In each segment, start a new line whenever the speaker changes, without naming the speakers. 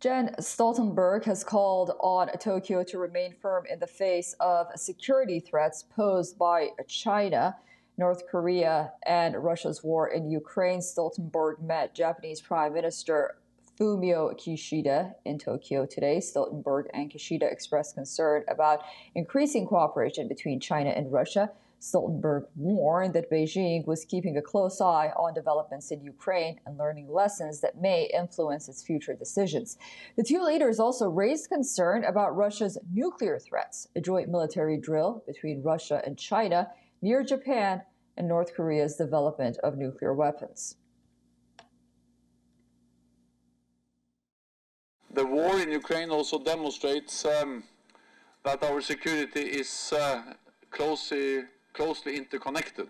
Jens Stoltenberg has called on Tokyo to remain firm in the face of security threats posed by China, North Korea, and Russia's war in Ukraine. Stoltenberg met Japanese Prime Minister Fumio Kishida in Tokyo today. Stoltenberg and Kishida expressed concern about increasing cooperation between China and Russia. Stoltenberg warned that Beijing was keeping a close eye on developments in Ukraine and learning lessons that may influence its future decisions. The two leaders also raised concern about Russia's nuclear threats, a joint military drill between Russia and China near Japan, and North Korea's development of nuclear weapons.
War in Ukraine also demonstrates um, that our security is uh, closely closely interconnected.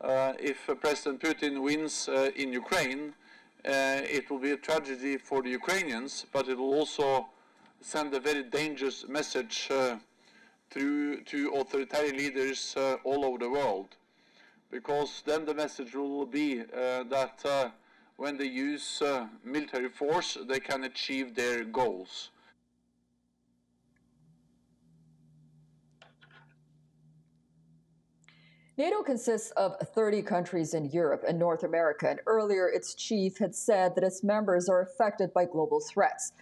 Uh, if uh, President Putin wins uh, in Ukraine, it will be a tragedy for the Ukrainians, but it will also send a very dangerous message through to authoritarian leaders all over the world. Because then the message will be that when they use uh, military force, they can achieve their goals.
NATO consists of 30 countries in Europe and North America, and earlier its chief had said that its members are affected by global threats.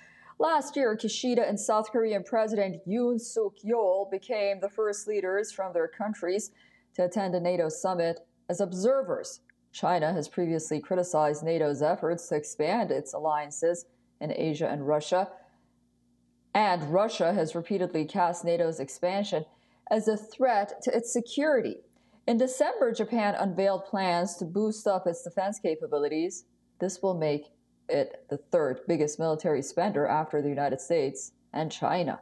Last year, Kishida and South Korean President Yoon Suk Yeol became the first leaders from their countries to attend a NATO summit as observers. China has previously criticized NATO's efforts to expand its alliances in Asia and Russia. And Russia has repeatedly cast NATO's expansion as a threat to its security. In December, Japan unveiled plans to boost up its defense capabilities. This will make it the third biggest military spender after the United States and China.